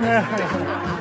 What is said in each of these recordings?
Yeah.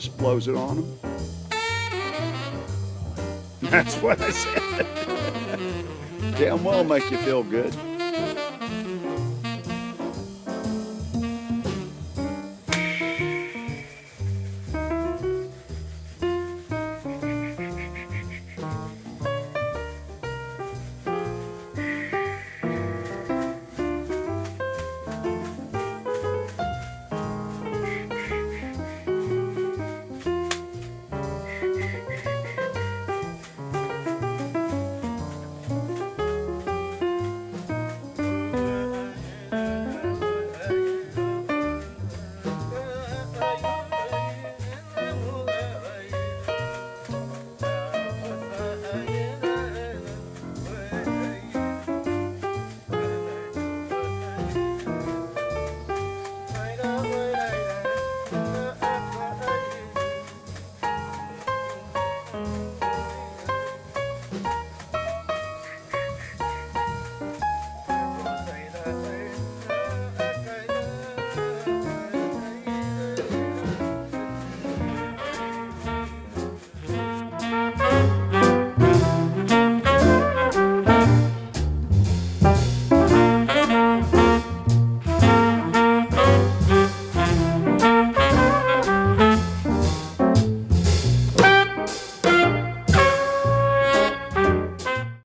Just blows it on them. That's what I said. Damn well make you feel good.